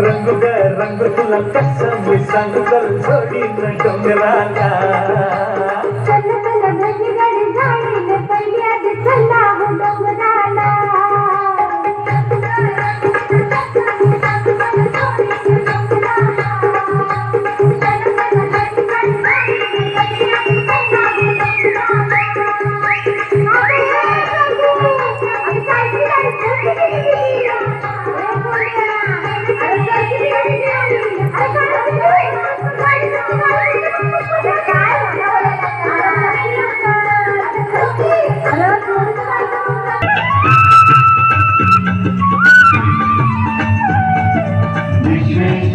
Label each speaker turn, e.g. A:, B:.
A: rangku ke rangku tulang kasam, wisangku terus di rangku merangkak.